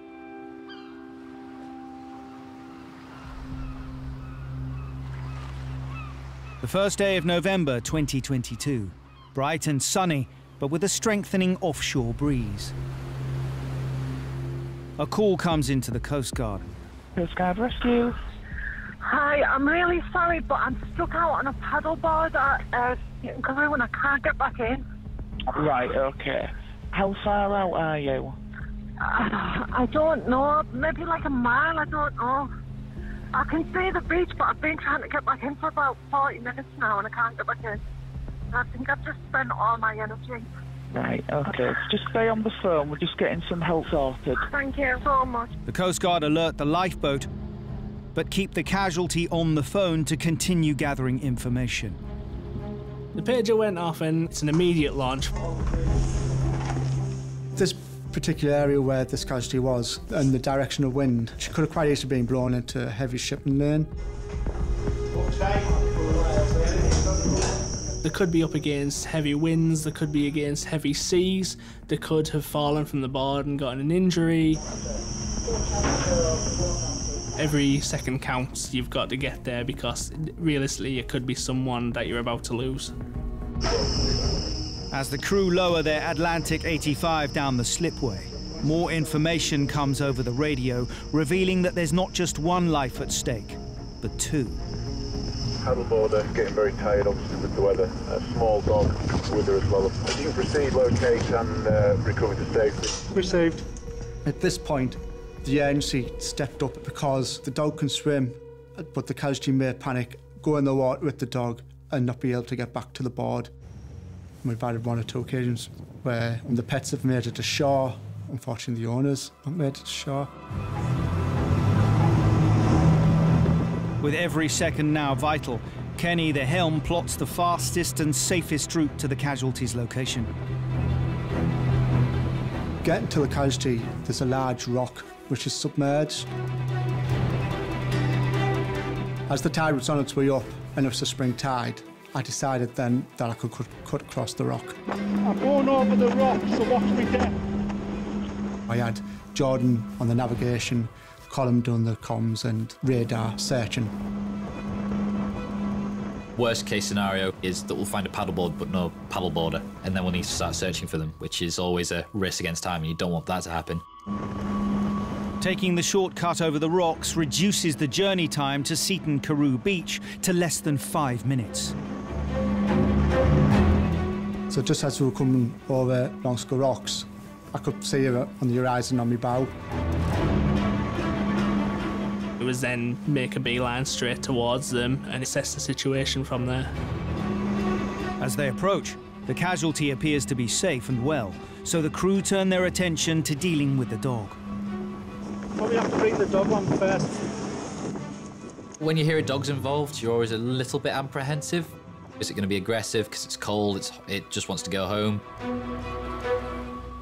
The first day of November 2022. Bright and sunny, but with a strengthening offshore breeze. A call comes into the Coast Guard. Coast Guard Rescue. Hi, I'm really sorry, but I'm stuck out on a paddleboard at uh, Newton and I can't get back in. Right, okay. How far out are you? Uh, I don't know, maybe like a mile, I don't know. I can see the beach, but I've been trying to get back in for about 40 minutes now and I can't get back in. I think I've just spent all my energy. Right, okay. Just stay on the phone. We're just getting some help sorted. Thank you so much. The Coast Guard alert the lifeboat, but keep the casualty on the phone to continue gathering information. The pager went off and it's an immediate launch. This particular area where this casualty was and the direction of wind, she could have quite easily been blown into a heavy shipping lane. They could be up against heavy winds, they could be against heavy seas, they could have fallen from the board and gotten an injury. Every second counts, you've got to get there because realistically, it could be someone that you're about to lose. As the crew lower their Atlantic 85 down the slipway, more information comes over the radio, revealing that there's not just one life at stake, but two. Paddleboarder getting very tired, obviously, with the weather. A small dog with her as well. As you can proceed, locate and uh, recover to safety. Received. At this point, the agency stepped up because the dog can swim, but the casualty may panic, go in the water with the dog, and not be able to get back to the board. We've had one or two occasions where the pets have made it to shore unfortunately the owners haven't made it to shore. With every second now vital, Kenny, the helm, plots the fastest and safest route to the casualty's location. Getting to the casualty, there's a large rock which is submerged. As the tide was on its way up, and it was a spring tide, I decided then that I could cut, cut across the rock. I'm going over the rock, so watch me depth. I had Jordan on the navigation, Colin doing the comms, and radar searching. Worst case scenario is that we'll find a paddleboard but no paddleboarder, and then we'll need to start searching for them, which is always a risk against time, and you don't want that to happen. Taking the shortcut over the rocks reduces the journey time to Seaton Carew Beach to less than five minutes. So just as we were coming over Long Scar Rocks, I could see her on the horizon on my bow. It was then make a beeline straight towards them and assess the situation from there. As they approach, the casualty appears to be safe and well, so the crew turn their attention to dealing with the dog. Probably have to bring the dog on first. When you hear a dog's involved, you're always a little bit apprehensive. Is it going to be aggressive because it's cold? It's, it just wants to go home.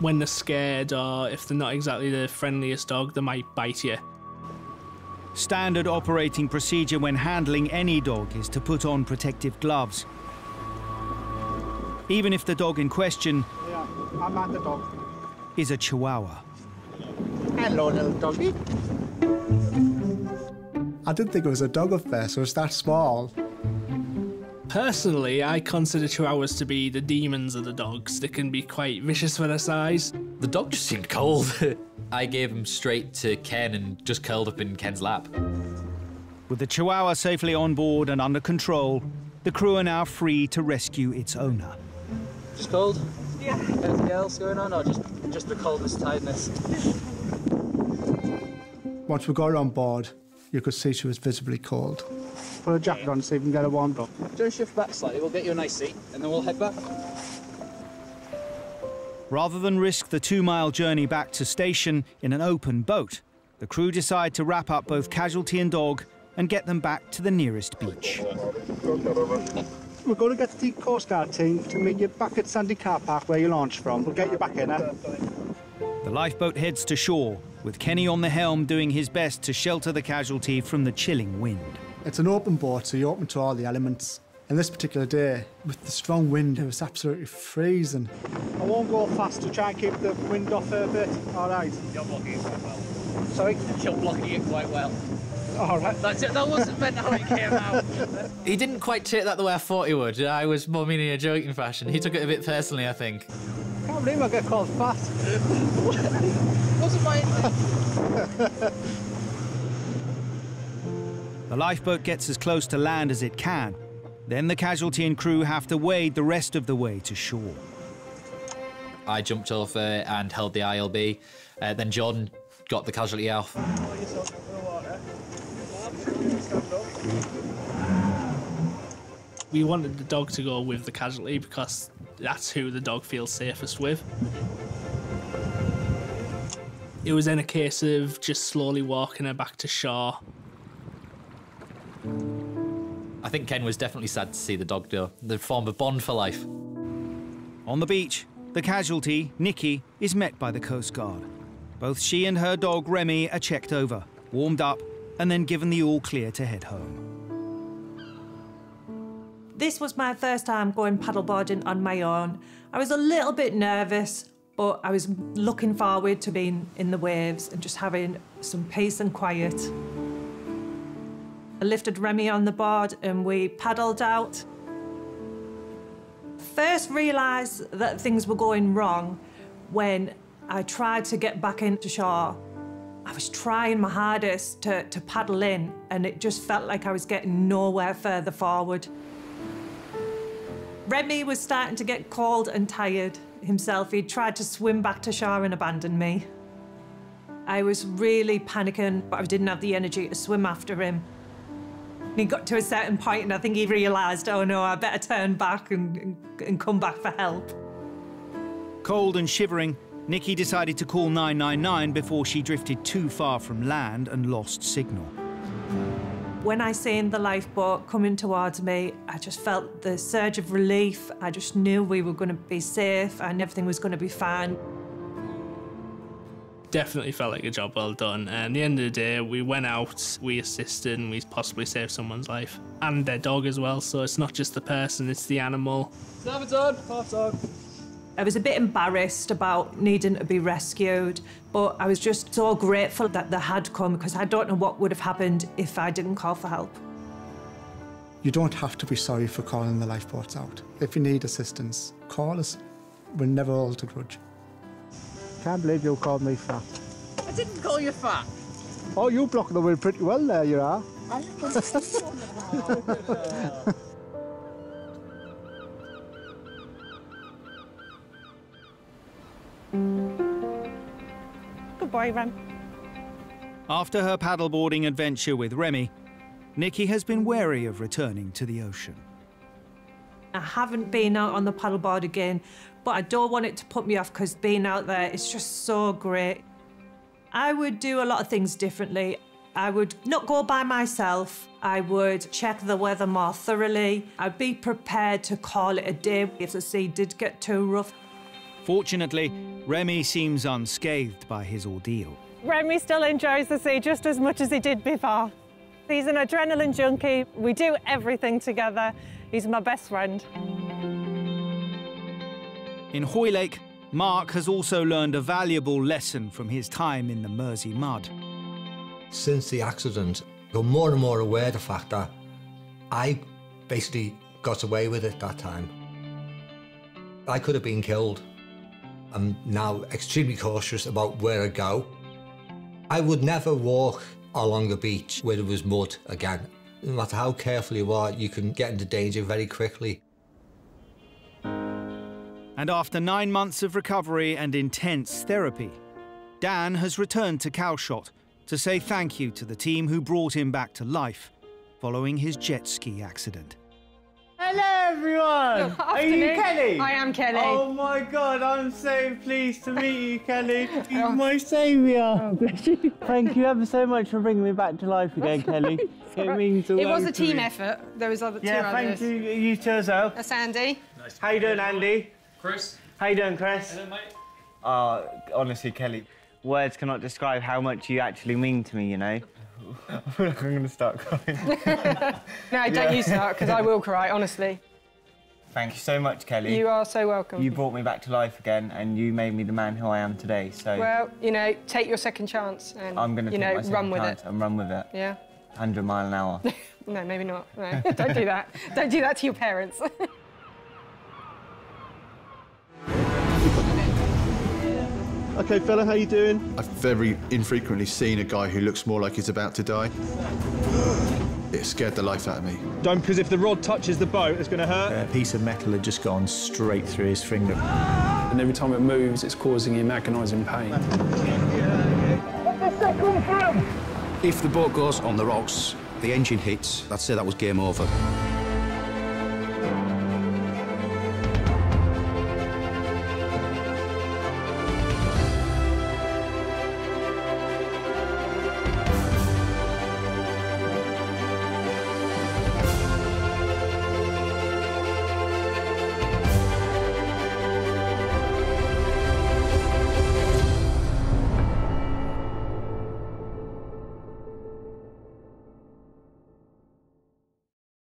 When they're scared or if they're not exactly the friendliest dog, they might bite you. Standard operating procedure when handling any dog is to put on protective gloves. Even if the dog in question Yeah, I'm at the dog. is a Chihuahua. Hello, little doggy. I didn't think it was a dog up there, so it's that small. Personally, I consider chihuahuas to be the demons of the dogs. They can be quite vicious for their size. The dog just seemed cold. I gave him straight to Ken and just curled up in Ken's lap. With the Chihuahua safely on board and under control, the crew are now free to rescue its owner. Just cold? Yeah. Anything else going on, or just just the coldness, tiredness? Once we got her on board, you could see she was visibly cold. Put a jacket on so you can get her warmed up. Just shift back slightly. We'll get you a nice seat, and then we'll head back. Rather than risk the two mile journey back to station in an open boat, the crew decide to wrap up both casualty and dog and get them back to the nearest beach. We're going to get the Coast Guard team to meet you back at Sandy Car Park where you launched from. We'll get you back in, eh? The lifeboat heads to shore, with Kenny on the helm doing his best to shelter the casualty from the chilling wind. It's an open boat, so you're open to all the elements. And this particular day, with the strong wind, it was absolutely freezing. I won't go fast to try and keep the wind off her a bit. All right. You're blocking it quite well. Sorry? You're blocking it quite well. All right. That's it. That wasn't meant how it came out. He didn't quite take that the way I thought he would. I was more meaning a joking fashion. He took it a bit personally, I think. Can't believe I get called fat. wasn't my The lifeboat gets as close to land as it can. Then the casualty and crew have to wade the rest of the way to shore. I jumped over and held the ILB. Uh, then Jordan got the casualty off. We wanted the dog to go with the casualty because that's who the dog feels safest with. It was then a case of just slowly walking her back to shore. I think Ken was definitely sad to see the dog go. They form a bond for life. On the beach, the casualty, Nikki, is met by the Coast Guard. Both she and her dog Remy are checked over, warmed up, and then given the all clear to head home. This was my first time going paddleboarding on my own. I was a little bit nervous, but I was looking forward to being in the waves and just having some peace and quiet. I lifted Remy on the board and we paddled out. First realised that things were going wrong when I tried to get back into shore. I was trying my hardest to, to paddle in and it just felt like I was getting nowhere further forward. Remy was starting to get cold and tired himself. He tried to swim back to shore and abandon me. I was really panicking, but I didn't have the energy to swim after him. He got to a certain point and I think he realised, oh no, I better turn back and, and, and come back for help. Cold and shivering, Nikki decided to call 999 before she drifted too far from land and lost signal. When I seen the lifeboat coming towards me, I just felt the surge of relief. I just knew we were going to be safe and everything was going to be fine. Definitely felt like a job well done. And at the end of the day, we went out, we assisted, and we possibly saved someone's life and their dog as well. So it's not just the person, it's the animal. Salvatore, half dog. I was a bit embarrassed about needing to be rescued, but I was just so grateful that they had come because I don't know what would have happened if I didn't call for help. You don't have to be sorry for calling the lifeboats out. If you need assistance, call us. We're never all to grudge. I can't believe you called me fat. I didn't call you fat. Oh, you block the wind pretty well there, you are. Good boy, Rem. After her paddleboarding adventure with Remy, Nikki has been wary of returning to the ocean. I haven't been out on the paddleboard again, but I don't want it to put me off because being out there is just so great. I would do a lot of things differently. I would not go by myself. I would check the weather more thoroughly. I'd be prepared to call it a day if the sea did get too rough. Fortunately, Remy seems unscathed by his ordeal. Remy still enjoys the sea just as much as he did before. He's an adrenaline junkie. We do everything together. He's my best friend. In Hoylake, Mark has also learned a valuable lesson from his time in the Mersey mud. Since the accident, I'm more and more aware of the fact that I basically got away with it that time. I could have been killed. I'm now extremely cautious about where I go. I would never walk along the beach where there was mud again. No matter how careful you are, you can get into danger very quickly. And after nine months of recovery and intense therapy, Dan has returned to Calshot to say thank you to the team who brought him back to life following his jet ski accident. Hello, everyone. Are you Kelly? I am Kelly. Oh my God, I'm so pleased to meet you, Kelly. You're oh. my saviour. Oh, bless you. Thank you ever so much for bringing me back to life again, Kelly. it means the It was a team me. effort. There was other two Yeah, thank you. You too as well. That's Andy. How you doing, Andy? Chris. How you doing, Chris? Hello, mate. Uh, honestly, Kelly, words cannot describe how much you actually mean to me, you know? I feel like I'm going to start crying. No, don't Yeah. you start, because I will cry, honestly. Thank you so much, Kelly. You are so welcome. You brought me back to life again, and you made me the man who I am today. So Well, you know, take your second chance and, I'm going to you take know, my second run with chance it. and run with it. Yeah. 100 mile an hour. No, maybe not. No, don't do that. Don't do that to your parents. Okay, fella, how you doing? I've very infrequently seen a guy who looks more like he's about to die. It scared the life out of me. Don't, because if the rod touches the boat, it's going to hurt. A piece of metal had just gone straight through his finger. And every time it moves, it's causing him agonising pain. If the boat goes on the rocks, the engine hits, I'd say that was game over.